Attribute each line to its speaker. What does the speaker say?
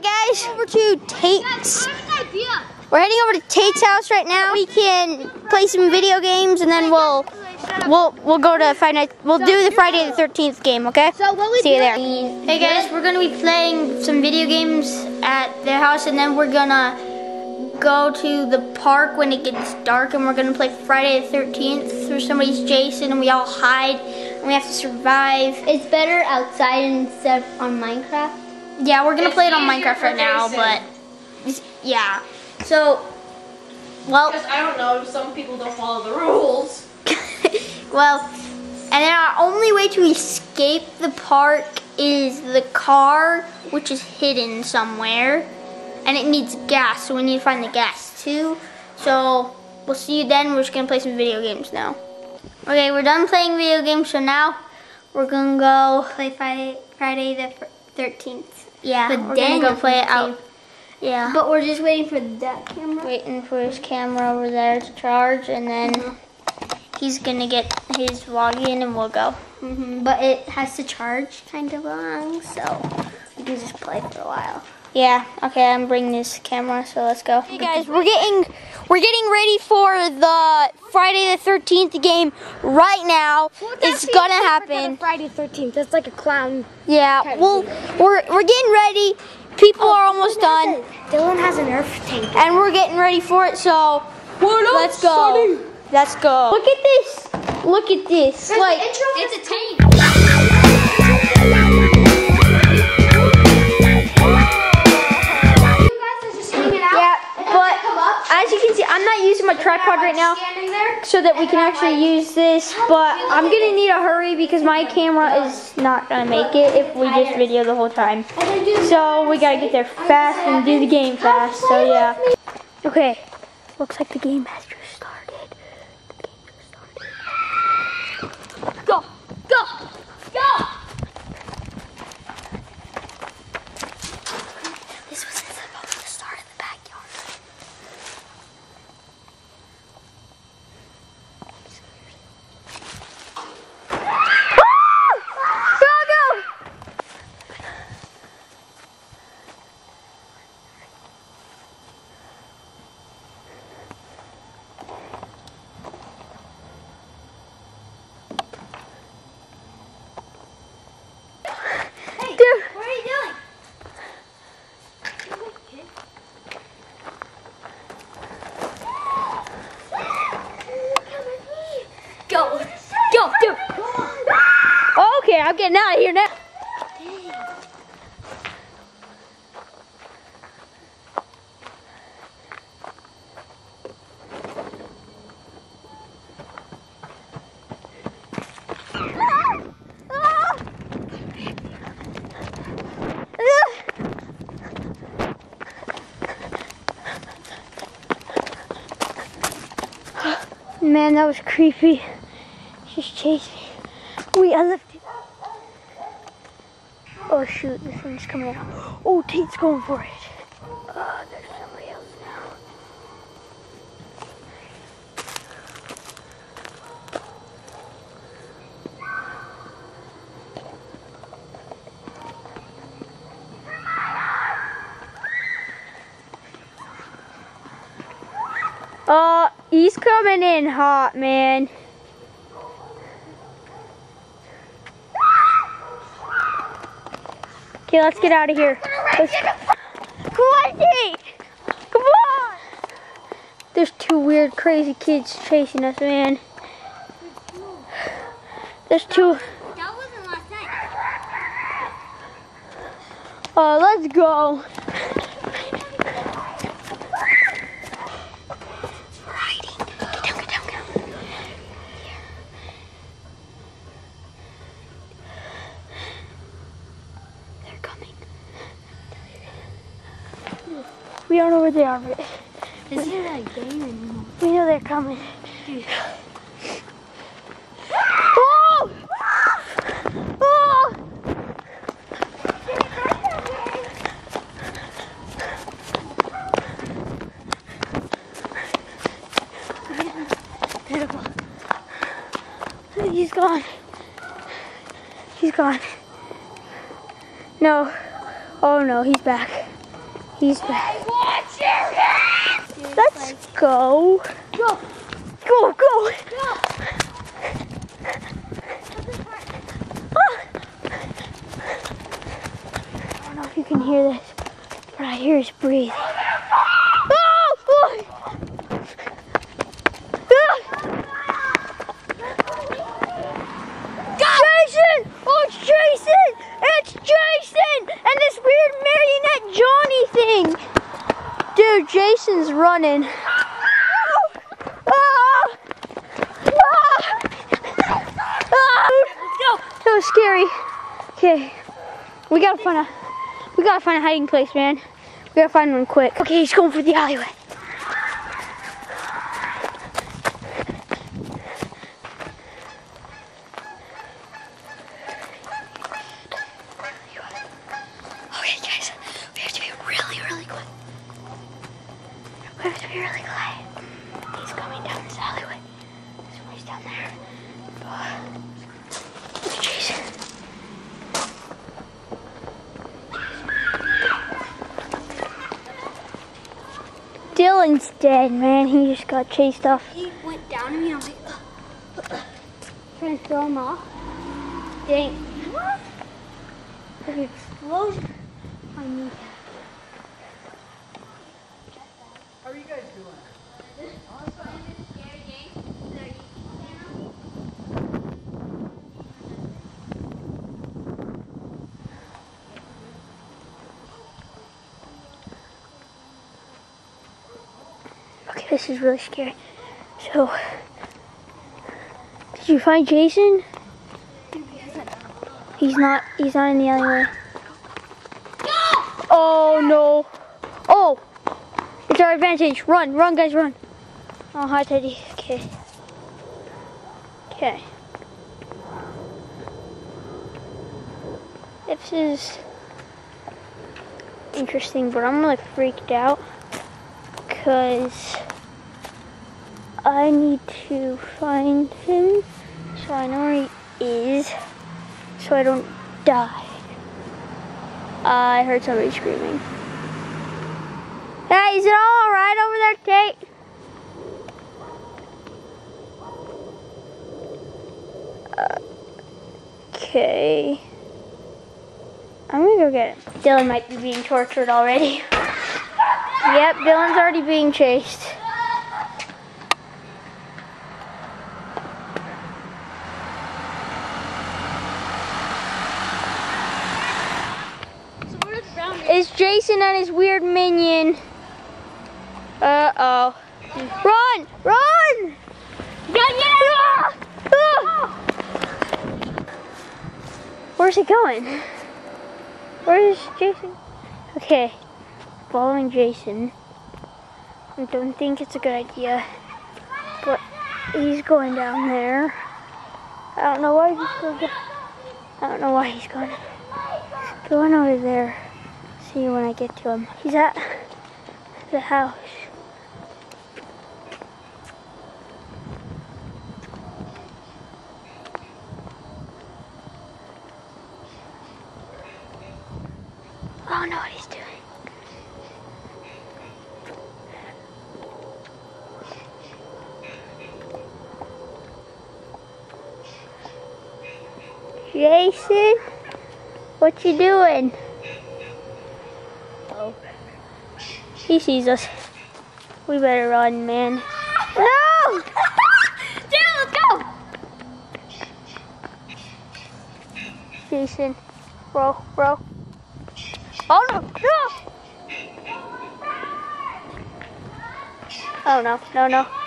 Speaker 1: Hey guys, over to Tate's. We're heading over to Tate's house right now. We can play some video games and then we'll we'll we'll go to Friday night. We'll do the Friday the 13th game, okay?
Speaker 2: So what we
Speaker 1: See you there. Hey guys, we're gonna be playing some video games at their house and then we're gonna go to the park when it gets dark and we're gonna play Friday the 13th through somebody's Jason and we all hide and we have to survive.
Speaker 2: It's better outside instead of on Minecraft.
Speaker 1: Yeah, we're gonna
Speaker 3: It's
Speaker 1: play it on Minecraft right now, but yeah. So, well,
Speaker 3: Because I don't know, some people don't follow the rules.
Speaker 1: well, and then our only way to escape the park is the car, which is hidden somewhere, and it needs gas, so we need to find the gas too. So, we'll see you then. We're just gonna play some video games now. Okay, we're done playing video games, so now we're gonna go
Speaker 2: Play Friday, Friday the thirteenth.
Speaker 1: Yeah,
Speaker 2: But
Speaker 1: we're
Speaker 2: then
Speaker 1: gonna go play it out. Yeah.
Speaker 2: But we're just waiting for that camera.
Speaker 1: waiting for his camera over there to charge, and then he's gonna get his login, and we'll go.
Speaker 2: hmm But it has to charge kind of long, so we can just play for a while.
Speaker 1: Yeah. Okay, I'm bringing this camera, so let's go. Hey guys, we're getting we're getting ready for the Friday the 13th game right now. it's gonna happen.
Speaker 2: Friday the thirteenth. That's like a clown.
Speaker 1: Yeah. Well, we're we're getting ready. People oh, are oh, almost done,
Speaker 2: Dylan has an earth tank.
Speaker 1: and we're getting ready for it. So let's go. Let's go. Look at this. Look at this. Like
Speaker 3: It's a tank.
Speaker 1: Can see, I'm not using my tripod right now
Speaker 2: there.
Speaker 1: so that we can actually use this, but I'm gonna need a hurry because my camera is not gonna make it if we just video the whole time. So we gotta get there fast and do the game fast, so yeah. Okay, looks like the game has just started. The game just started. Go, go, go! This was supposed to start in the backyard. Go, go! Dude.
Speaker 2: What are you doing?
Speaker 1: Go. Go, dude. Okay, I'm getting out of here now. Man, that was creepy. She's chasing me. Wait, I left it. Oh shoot, this thing's coming out. Oh, Tate's going for it. Oh, there's somebody else now. Uh, he's coming in hot, man. Okay, let's get out of here. Let's Come on, Come on! There's two weird, crazy kids chasing us, man. There's two.
Speaker 2: That wasn't last night.
Speaker 1: Uh, let's go. Where they are, but
Speaker 2: This isn't a game anymore.
Speaker 1: we know they're coming. Oh! Oh! He's gone. He's gone. No. Oh no, he's back. He's back. Let's go.
Speaker 2: Go.
Speaker 1: Go, go. Ah. I don't know if you can hear this, but I hear his breathing. Oh, boy. Ah. Jason! Oh, it's Jason! It's Jason! And this weird marionette Johnny thing! Dude, Jason's running. Ah! Ah! That was scary. Okay, we gotta find a, we gotta find a hiding place, man. We gotta find one quick. Okay, he's going for the alleyway. Okay, guys, we have to be really, really quick. We have to be really quiet. He's coming down this alleyway. Somebody's down there. Look at Jason. Dylan's dead, man. He just got chased off.
Speaker 2: He went down to me. I'm like, "Ugh." trying to throw him off. Dang. Like an explosion. I need
Speaker 4: How are you guys doing?
Speaker 1: This is really scary. So, did you find Jason? He's not. He's not in the alleyway. Oh no! Oh, it's our advantage. Run, run, guys, run! Oh, hi, Teddy. Okay. Okay. This is interesting, but I'm like freaked out because I need to find him so I know where he is so I don't die. I heard somebody screaming. Hey, is it alright over there, Kate? Okay. I'm gonna go get him. Dylan might be being tortured already. Yep, Dylan's already being chased.
Speaker 2: So where's the ground?
Speaker 1: It's Jason and his weird minion. Uh oh. Run! Run!
Speaker 2: Get
Speaker 1: Ah! Ah! Where's he going? Where is Jason? Okay, following Jason. I don't think it's a good idea, but he's going down there. I don't know why he's going. down. I don't know why he's going. He's going over there. See you when I get to him. He's at the house. I don't know what he's doing. Jason, what you doing? Oh, he sees us. We better run, man. No!
Speaker 2: Dad, let's go.
Speaker 1: Jason, bro, bro. Oh no, no! Oh no, no, no.